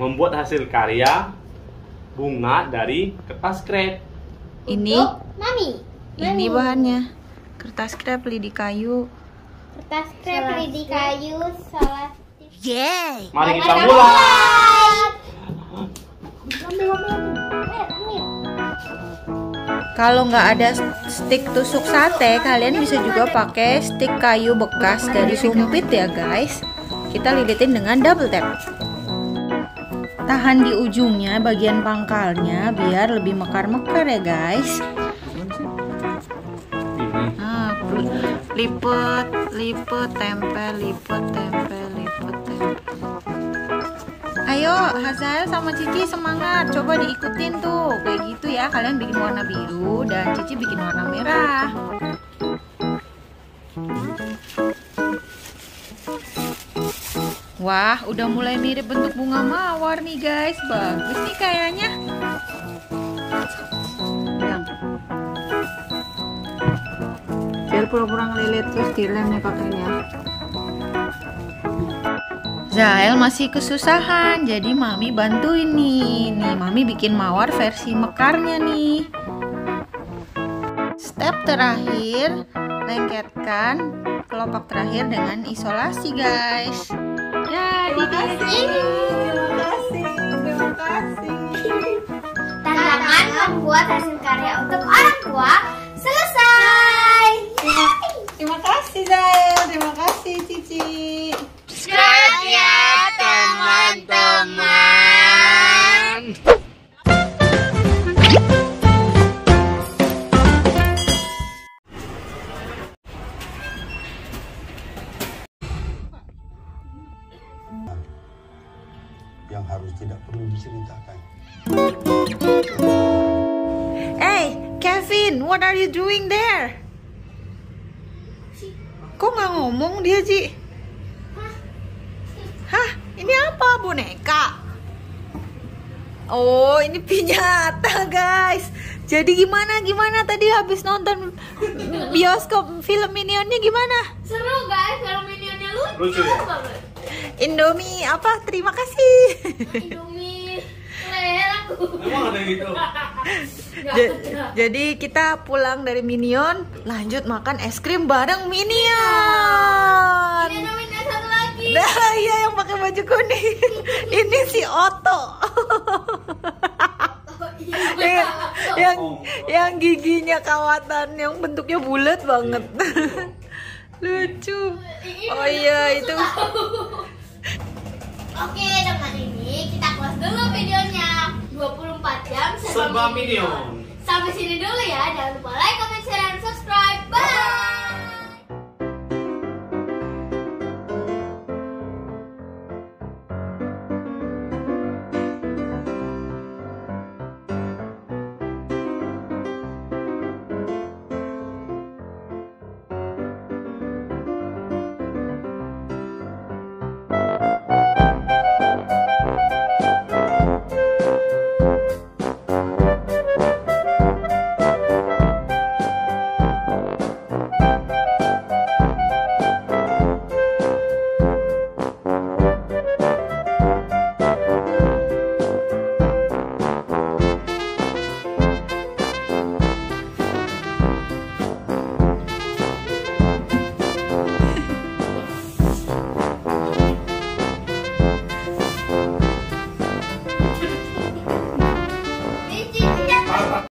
Membuat hasil karya bunga dari kertas krep. Ini Mami. ini bahannya. Kertas krep lidi kayu. Kertas krep lidi kayu salah. Mari kita mulai. Kalau nggak ada stick tusuk sate, kalian bisa juga pakai stick kayu bekas dari sumpit ya guys. Kita lilitin dengan double tap. Tahan di ujungnya bagian pangkalnya biar lebih mekar-mekar ya guys. Nah, lipet, lipet, tempel, lipet, tempel. Ayo, Hazael sama Cici semangat. Coba diikutin tuh. Kayak gitu ya. Kalian bikin warna biru dan Cici bikin warna merah. Wah, udah mulai mirip bentuk bunga mawar nih guys. Bagus nih kayaknya. Biar pura-pura ngelilit terus dilem nih pakainya. Zael masih kesusahan, jadi Mami bantuin nih. Nih, Mami bikin mawar versi mekarnya nih. Step terakhir, lengketkan kelopak terakhir dengan isolasi, guys. Jadi deh. Tantangan membuat hasil karya untuk orang tua selesai. Terima kasih Zael, yang harus tidak perlu diceritakan. Hey, Kevin, what are you doing there? Kok nggak ngomong dia, Ji? Hah, ini apa? Boneka? Oh, ini piñata, guys. Jadi gimana? Gimana tadi habis nonton bioskop film Minionnya gimana? Seru guys, kalau minionnya lucu, Lucu ya? banget. Indomie apa? Terima kasih. Indomie leher aku. Emang ada gitu? Jadi kita pulang dari Minion, lanjut makan es krim bareng Minion. Ini ada minyak satu lagi. Nah, iya yang pakai baju kuning. Ini si Otto. Iya. yang, yang yang giginya kawatan, yang bentuknya bulat banget. Lucu. Oh iya itu. Oke, dengan ini kita close dulu videonya 24 jam Serba Minion. Sampai sini dulu ya. Jangan lupa like, comment, share,